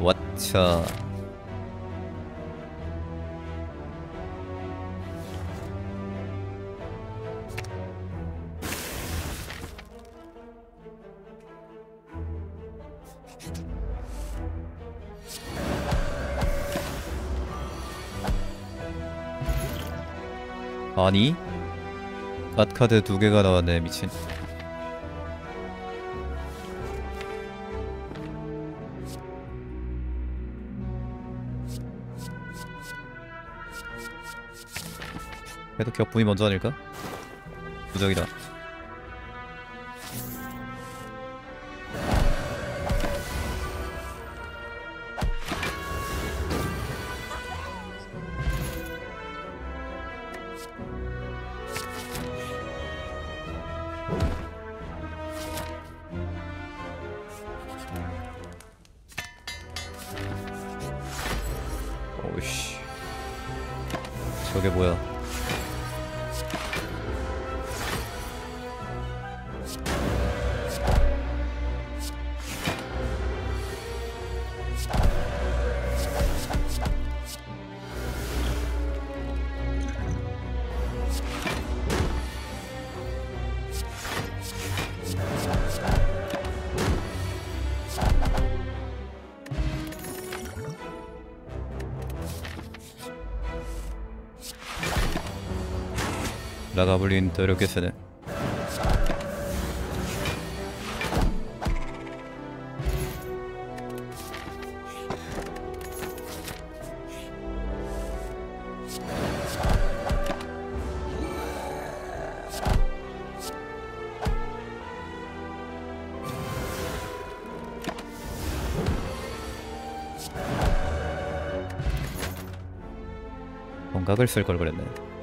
왓차 아니? 갓카드 두 개가 나왔네 미친 그래도 격분이 먼저 아닐까? 오이씨. 저게 뭐야 라가블린 세네 건각을 쓸 걸 그랬네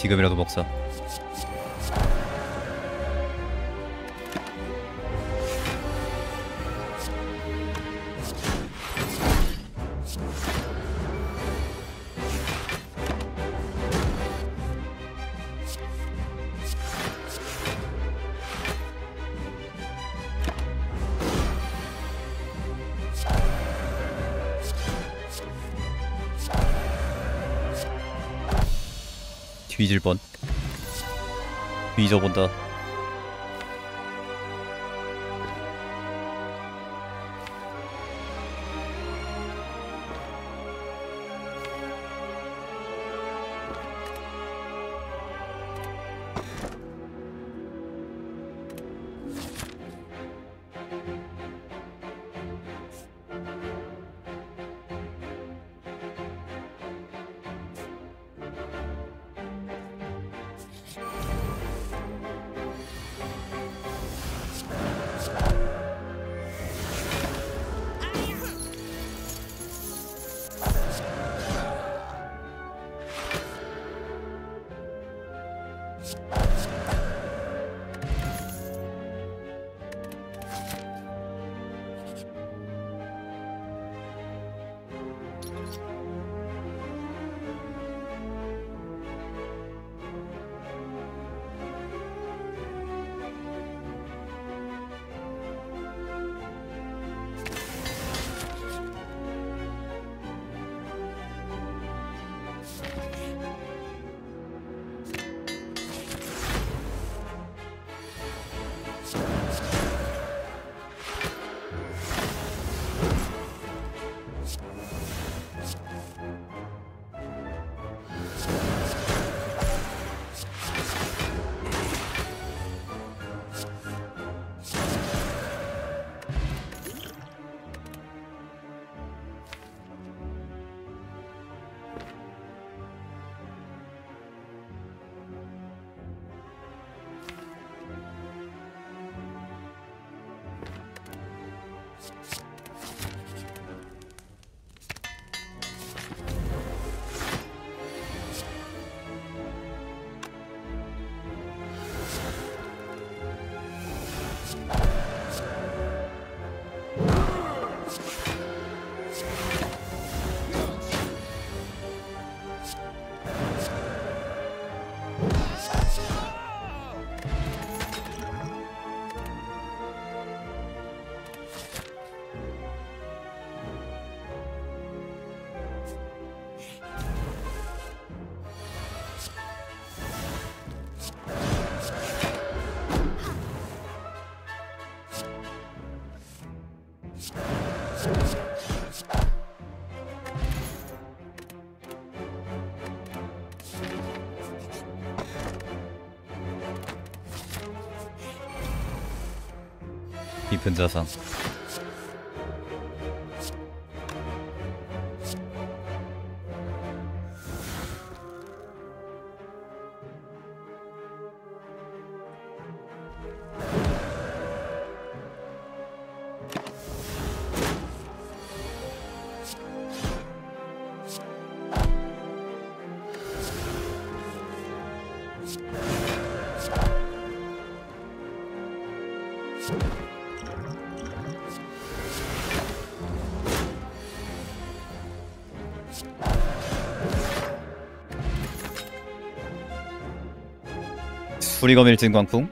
지금이라도 먹자 뒤질 뻔. 뒤져본다 you 깊은 자상 수리검 일진 광풍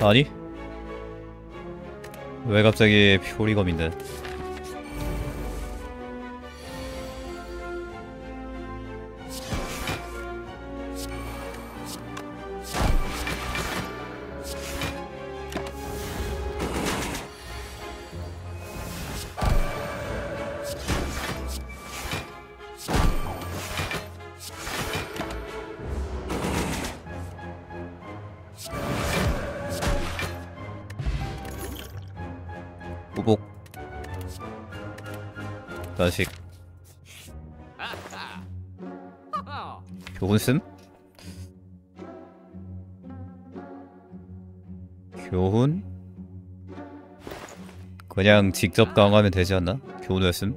아니? 왜 갑자기 표리검인데 자식 교훈 씀? 교훈? 그냥 직접 강화하면 되지 않나? 교훈했음?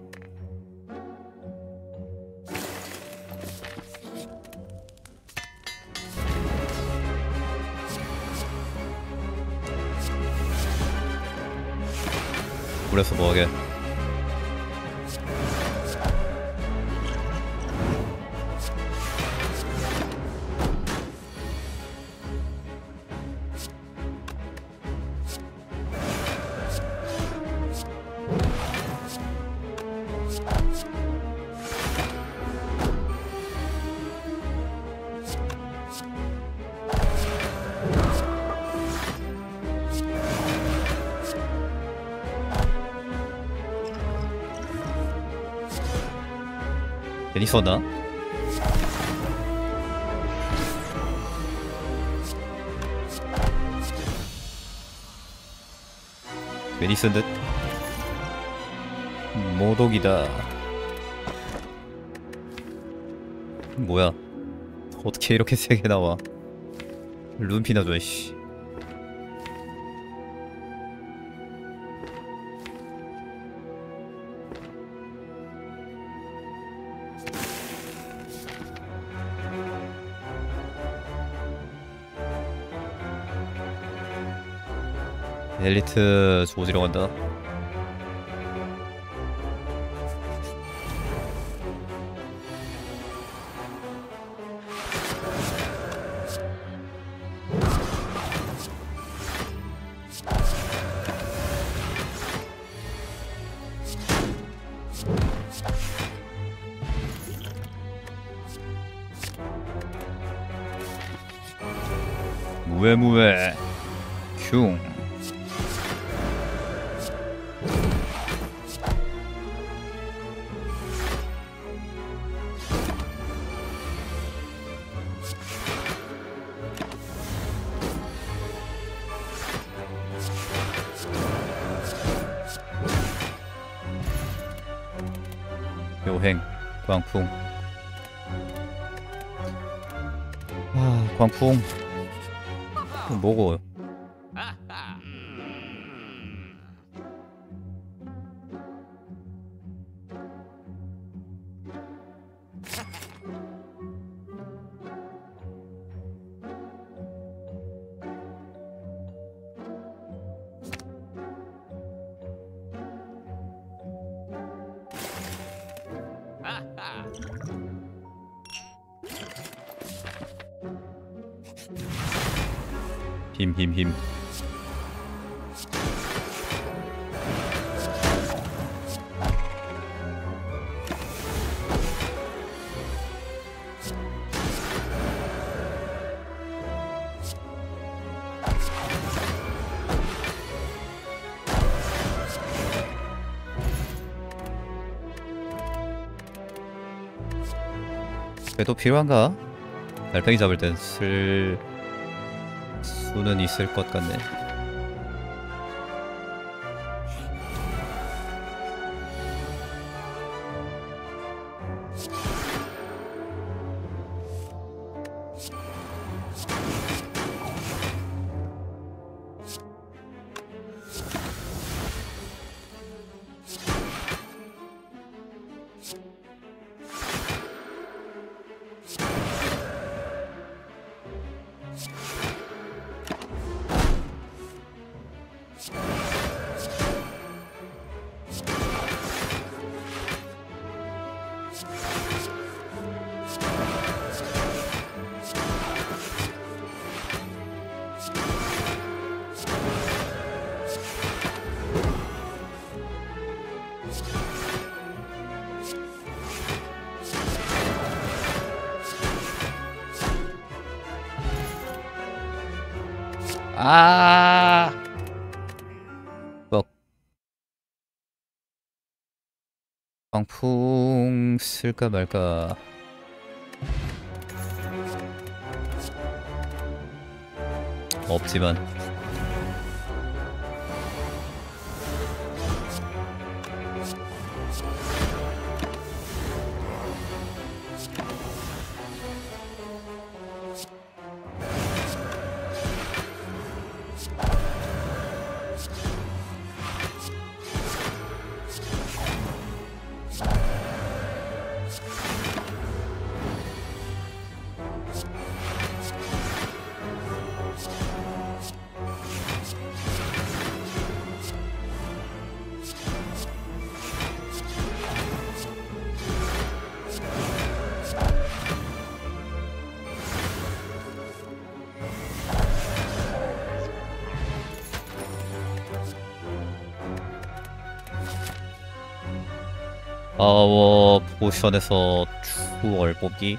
그래서 뭐하게 괜히 썼나? 괜히 쓴 듯? 모독이다 뭐야 어떻게 이렇게 세게 나와 룸피나 줘 씨. 엘리트 조지러 간다. 요행 광풍. 아 광풍. 뭐고 그래도 필요한가? 달팽이 잡을 땐 쓸 수는 있을 것 같네. 아. 뻑. 광풍 쓸까 말까. 없지만 파워 포션에서 추월 뽑기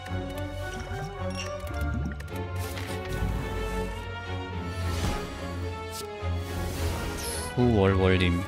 추월 월림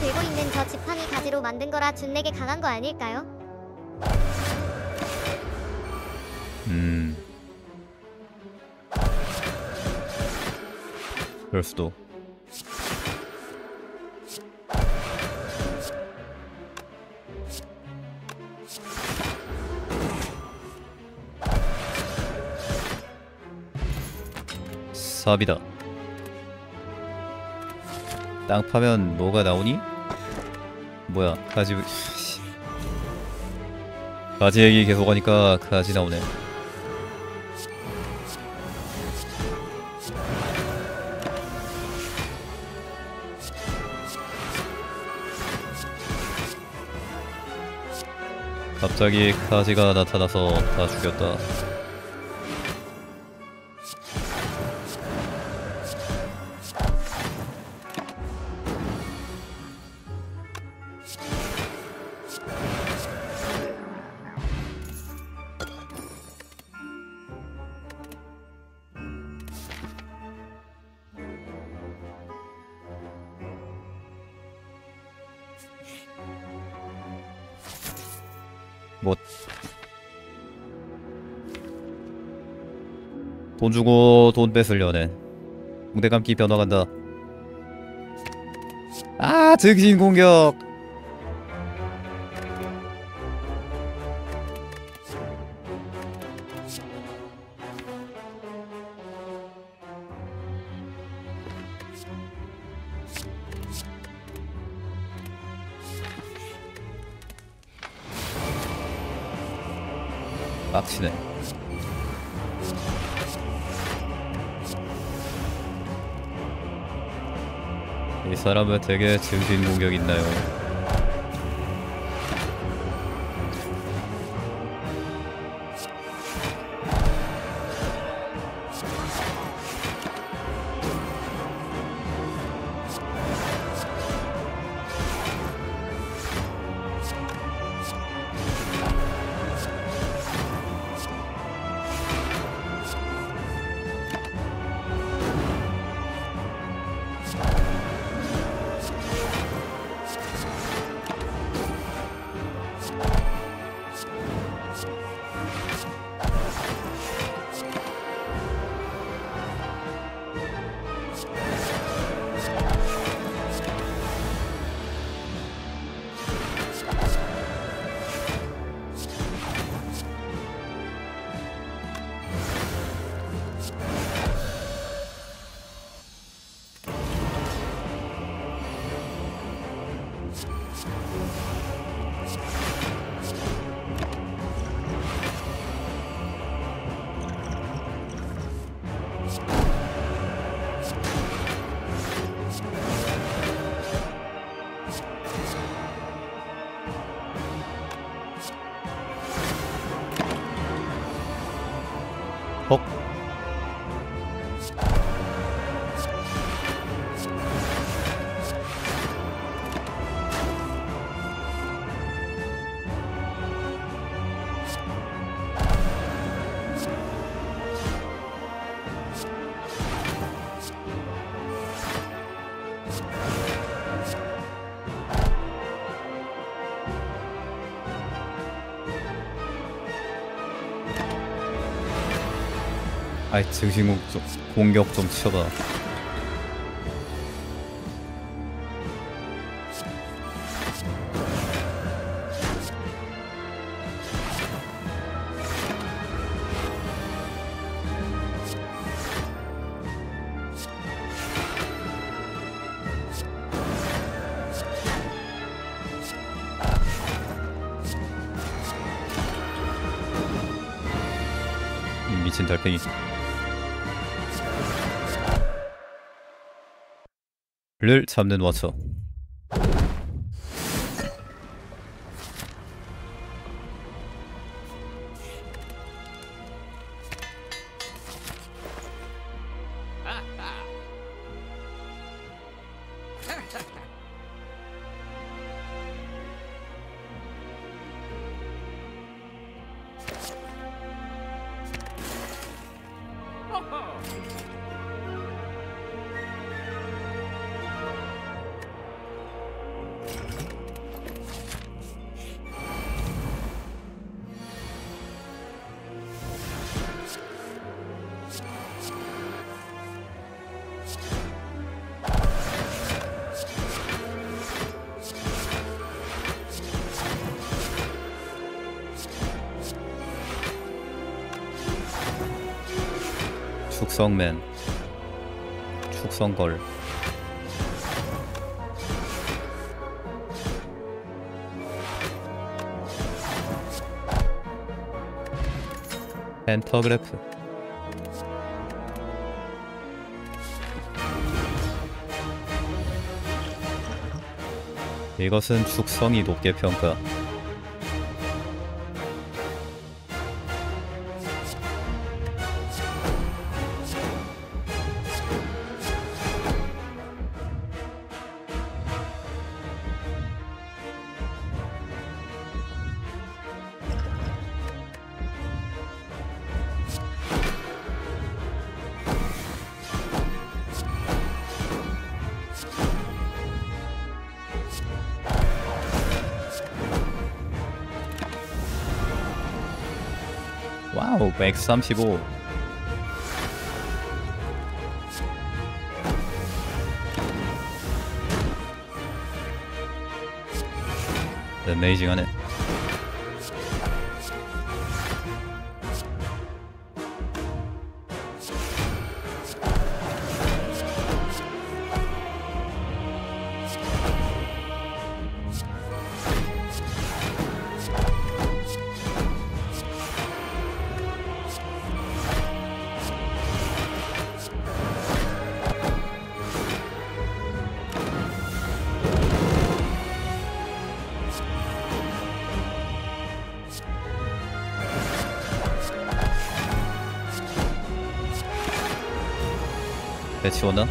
들고 있는 저 지팡이 가지로 만든 거라 준내게 강한 거 아닐까요? 음. 그럴 수도. 삽이다. 땅 파면 뭐가 나오니? 뭐야 가지 씨. 가지 얘기 계속 하니까 가지 나오네. 갑자기 카지가 나타나서 다 죽였다. 뭐. 돈 주고 돈 뺏으려네. 공대감기 변화 간다. 아, 즉신 공격. 빡치네. 이 사람은 되게 증신 공격 있나요? Yeah. 北 아이 증식 좀, 공격 좀 치워봐. 미친 달팽이. 를 잡는 워처 축성맨. 축성걸. 펜터그래프. 이것은 축성이 높게 평가 와우 135 어메이징하네 원단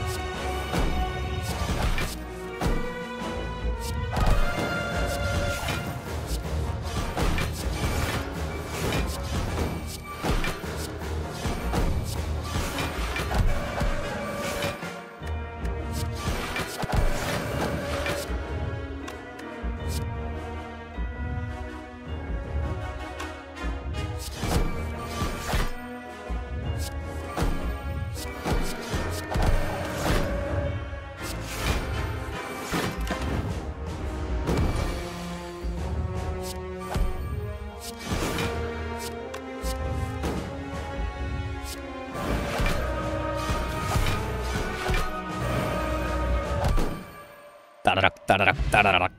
따라락 따라락.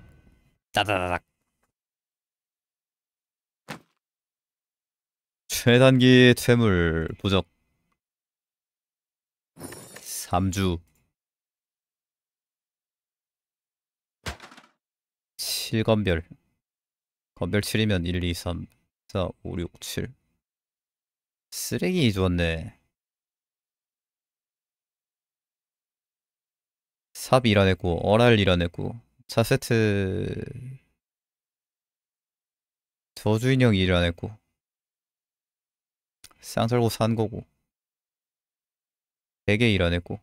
따라락 최단기 퇴물 부적 3주. 7건별. 건별 7이면 1, 2, 3, 4, 5, 6, 7 쓰레기 주었네. 삽 일어냈고 어랄 일어냈고 차세트 저주인형 일어냈고 쌍절고 산 거고 베개 일어냈고.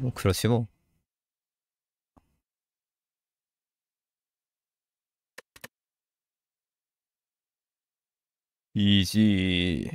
뭐 그렇지 뭐. 이지